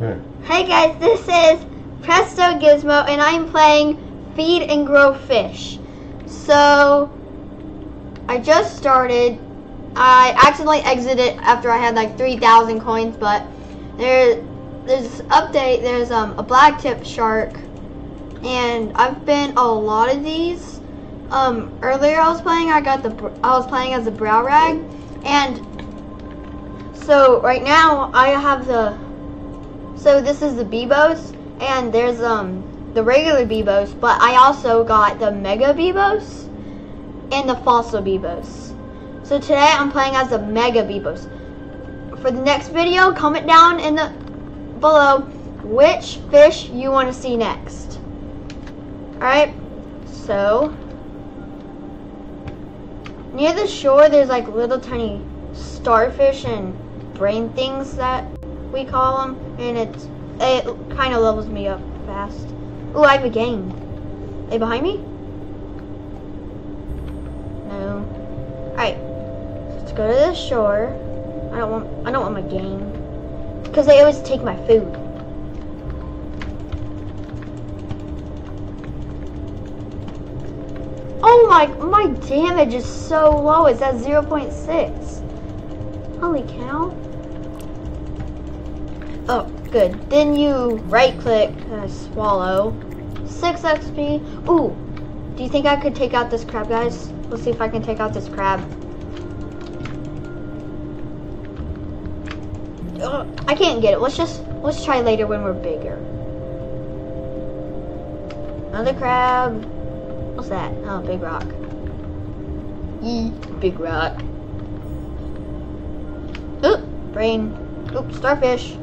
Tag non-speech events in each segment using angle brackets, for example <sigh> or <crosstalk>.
Hey. Guys, this is Presto Gizmo and I'm playing Feed and Grow Fish. So, I just started. I accidentally exited after I had like 3,000 coins, but there, there's this update. There's um, a black tip shark, and I've been a lot of these. Um, earlier I was playing, I got the, I was playing as a brow rag, and so right now I have the so this is the Bibos, and there's um the regular Bibos, but I also got the Mega Bibos and the Fossil Bibos. So today I'm playing as the Mega Bibos. For the next video, comment down in the below which fish you want to see next. Alright, so near the shore there's like little tiny starfish and brain things that we call them, and it's it kind of levels me up fast. Ooh, I have a game. They behind me? No. All right, let's go to the shore. I don't want I don't want my game because they always take my food. Oh my my damage is so low. It's at 0.6. Holy cow. Oh, good. Then you right click, uh, swallow. 6 XP. Ooh, do you think I could take out this crab, guys? Let's see if I can take out this crab. Ugh, I can't get it. Let's just, let's try later when we're bigger. Another crab. What's that? Oh, big rock. Yee, big rock. Oop, brain. Oop, starfish.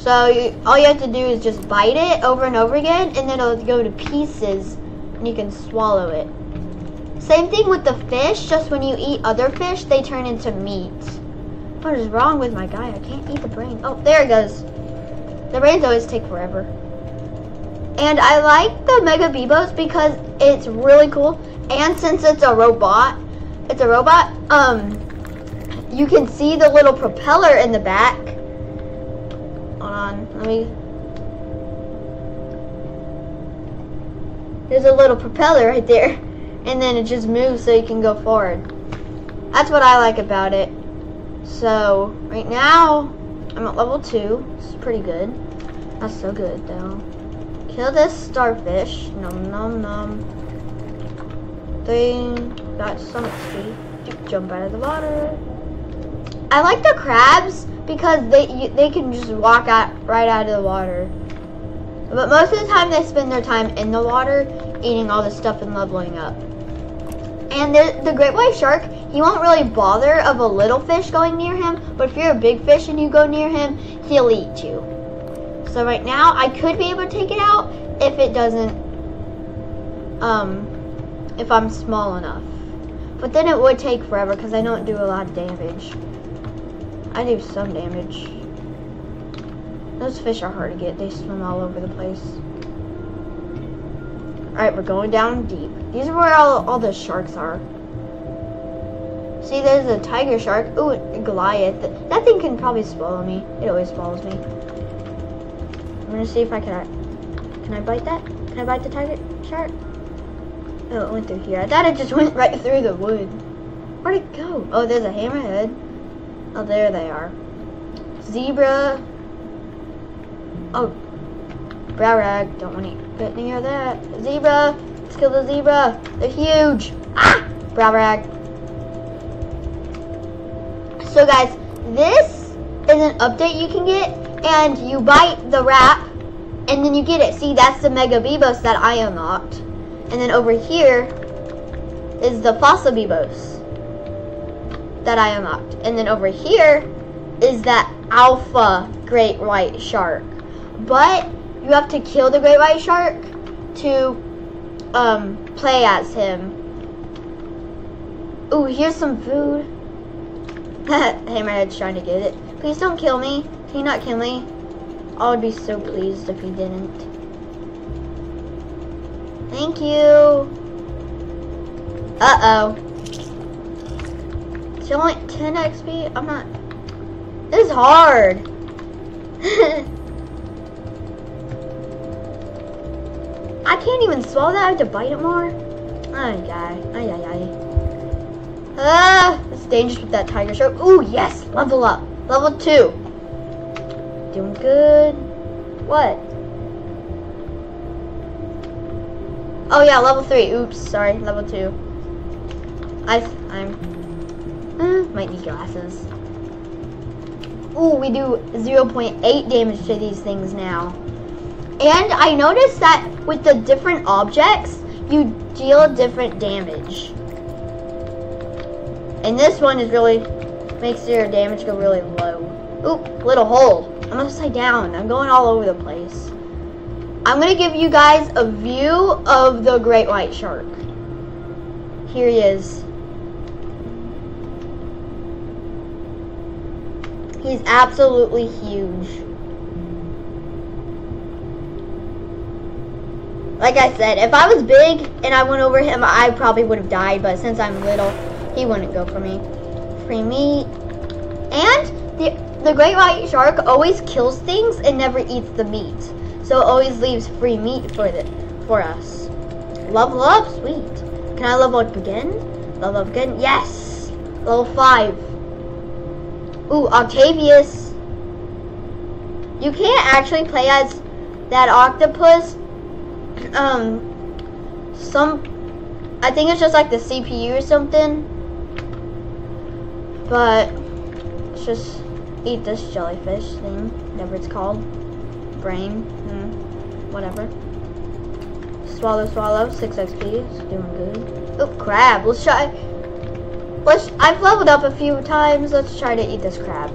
So you, all you have to do is just bite it over and over again, and then it'll go to pieces, and you can swallow it. Same thing with the fish. Just when you eat other fish, they turn into meat. What is wrong with my guy? I can't eat the brain. Oh, there it goes. The brains always take forever. And I like the Mega Bibos because it's really cool. And since it's a robot, it's a robot. Um, you can see the little propeller in the back. Hold on, let me. There's a little propeller right there, and then it just moves so you can go forward. That's what I like about it. So right now, I'm at level two. It's pretty good. That's so good though. Kill this starfish. Nom nom nom. Thing got some XP. Jump out of the water. I like the crabs because they you, they can just walk out right out of the water. But most of the time they spend their time in the water eating all the stuff and leveling up. And the, the great white shark, he won't really bother of a little fish going near him, but if you're a big fish and you go near him, he'll eat you. So right now, I could be able to take it out if it doesn't, um, if I'm small enough. But then it would take forever because I don't do a lot of damage. I do some damage. Those fish are hard to get. They swim all over the place. Alright, we're going down deep. These are where all, all the sharks are. See, there's a tiger shark. Ooh, Goliath. That thing can probably swallow me. It always swallows me. I'm gonna see if I can. Uh, can I bite that? Can I bite the tiger shark? Oh, it went through here. I thought it just <laughs> went right through the wood. Where'd it go? Oh, there's a hammerhead. Oh, there they are. Zebra. Oh, brow rag. Don't want to get near that. Zebra. Let's kill the zebra. They're huge. Ah! Brow rag. So, guys, this is an update you can get, and you bite the wrap, and then you get it. See, that's the Mega Bibos that I unlocked. And then over here is the Fossil Bibos that I unlocked. And then over here is that alpha great white shark. But you have to kill the great white shark to um, play as him. Ooh, here's some food. <laughs> hey, my head's trying to get it. Please don't kill me. Can you not kill me? I would be so pleased if he didn't. Thank you. Uh-oh. It's only 10 XP? I'm not... This is hard. <laughs> I can't even swallow that. I have to bite it more. Ay, ay, ay, ay, ay. Ah, it's dangerous with that tiger shark. Ooh, yes, level up. Level two. Doing good. What? Oh yeah, level three. Oops, sorry, level two. I, I'm, eh, might need glasses. Ooh, we do 0.8 damage to these things now. And I noticed that with the different objects, you deal different damage. And this one is really, makes your damage go really low. Oop, little hole. I'm upside down. I'm going all over the place. I'm going to give you guys a view of the great white shark. Here he is. He's absolutely huge. Like I said, if I was big and I went over him, I probably would have died. But since I'm little, he wouldn't go for me. Free meat. And the, the great white shark always kills things and never eats the meat. So it always leaves free meat for the, for us. Level up? Sweet. Can I level up again? Level up again? Yes! Level 5. Ooh, Octavius. You can't actually play as that octopus. Um, some, I think it's just like the CPU or something. But, let's just eat this jellyfish thing, whatever it's called. Brain, hmm, whatever. Swallow, swallow, 6 XP, it's doing good. Oh, crab, let's try, let's, I've leveled up a few times, let's try to eat this crab.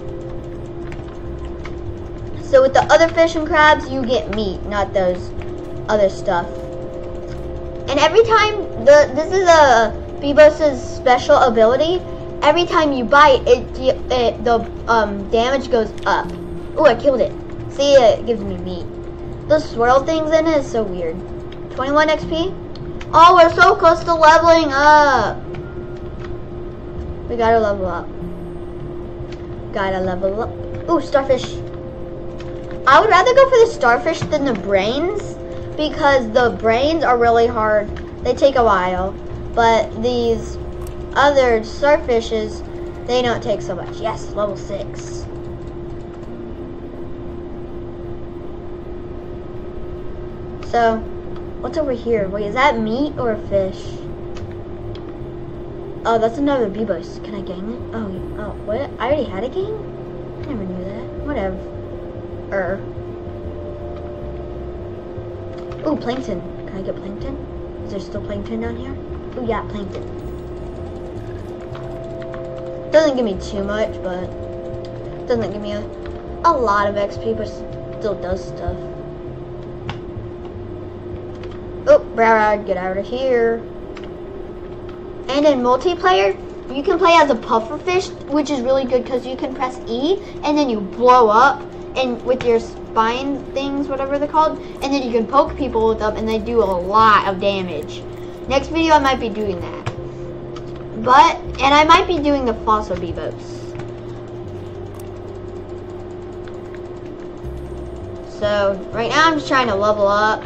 So with the other fish and crabs, you get meat, not those other stuff. And every time, the this is a Bibos's special ability, every time you bite, it, it the um, damage goes up. Oh, I killed it. See, it gives me meat. The swirl things in it is so weird. 21 XP? Oh, we're so close to leveling up. We gotta level up. Gotta level up. Ooh, starfish. I would rather go for the starfish than the brains because the brains are really hard. They take a while. But these other starfishes, they don't take so much. Yes, level 6. So, what's over here? Wait, is that meat or fish? Oh, that's another Bibos. Can I gang it? Oh, oh, what? I already had a gang? I never knew that. Whatever. Er. Ooh, plankton. Can I get plankton? Is there still plankton down here? Ooh, yeah, plankton. Doesn't give me too much, but doesn't give me a, a lot of XP, but still does stuff. Oh, Brad, get out of here. And in multiplayer, you can play as a pufferfish, which is really good because you can press E and then you blow up and with your spine things, whatever they're called, and then you can poke people with them and they do a lot of damage. Next video I might be doing that. But, and I might be doing the fossil Bibos. So, right now I'm just trying to level up.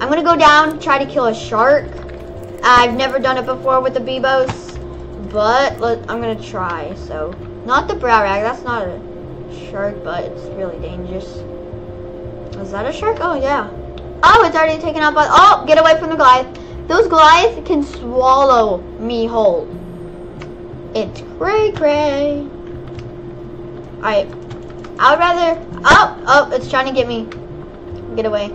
I'm gonna go down, try to kill a shark. I've never done it before with the Bibos, but I'm gonna try. So, not the brow rag, that's not a shark, but it's really dangerous. Is that a shark? Oh, yeah. Oh, it's already taken out by... Oh, get away from the Goliath. Those Goliaths can swallow me whole. It's cray cray. Alright. I would rather... Oh, oh, it's trying to get me. Get away.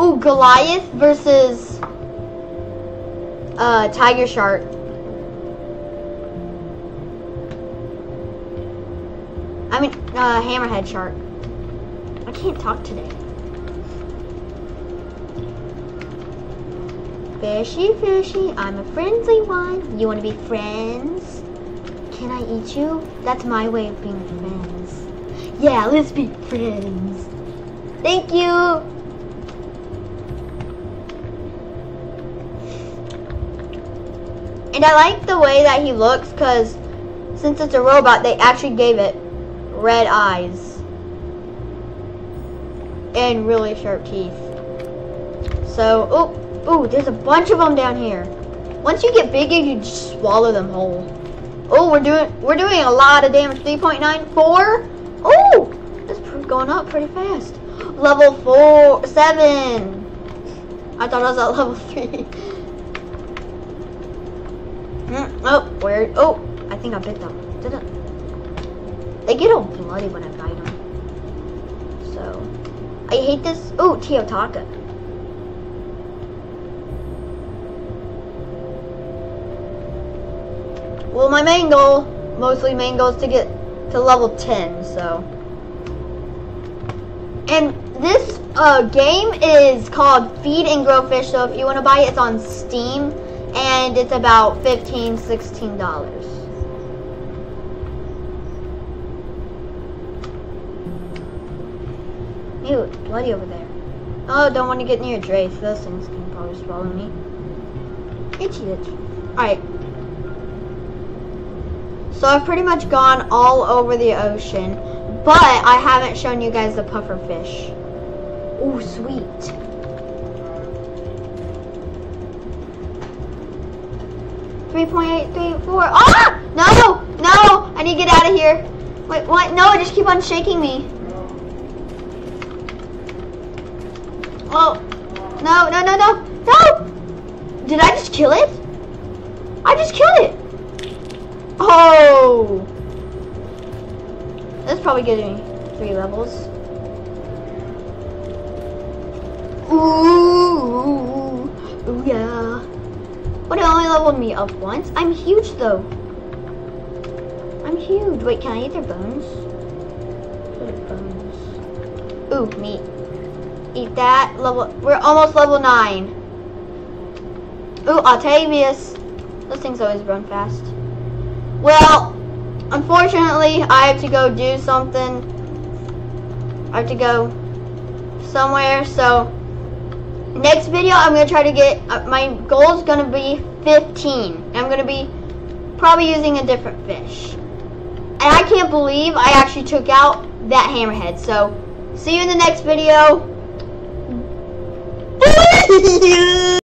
Ooh, Goliath versus... Uh, Tiger Shark. I mean, uh, hammerhead shark. I can't talk today. Fishy, fishy, I'm a friendly one. You want to be friends? Can I eat you? That's my way of being friends. Yeah, let's be friends. Thank you. And I like the way that he looks because since it's a robot, they actually gave it red eyes and really sharp teeth. So, oh, oh, there's a bunch of them down here. Once you get big, you just swallow them whole. Oh, we're doing we're doing a lot of damage. 3.94. Oh, this is going up pretty fast. Level four, seven. I thought I was at <laughs> level three. Mm, oh, where? Oh, I think I bit them. Did it? They get all bloody when I bite them. So, I hate this. Oh, Teotaka. Well, my main goal, mostly main goal, is to get to level 10, so. And this uh, game is called Feed and Grow Fish, so if you want to buy it, it's on Steam, and it's about 15 $16. Ew, it's bloody over there. Oh, don't want to get near Drace. Those things can probably swallow me. Itchy itchy. Alright. So I've pretty much gone all over the ocean, but I haven't shown you guys the puffer fish. Oh, sweet. Three point eight three four. Ah! No! No! I need to get out of here. Wait, what? No, just keep on shaking me. Oh. No, no, no, no. No! Did I just kill it? I just killed it. Oh! That's probably getting three levels. Ooh, leveled me up once. I'm huge though. I'm huge. Wait, can I eat their bones? bones? Ooh, meat. Eat that. Level. We're almost level nine. Ooh, Octavius. Those things always run fast. Well, unfortunately, I have to go do something. I have to go somewhere, so next video I'm going to try to get, uh, my goal is going to be 15. I'm going to be probably using a different fish. And I can't believe I actually took out that hammerhead. So, see you in the next video. <laughs>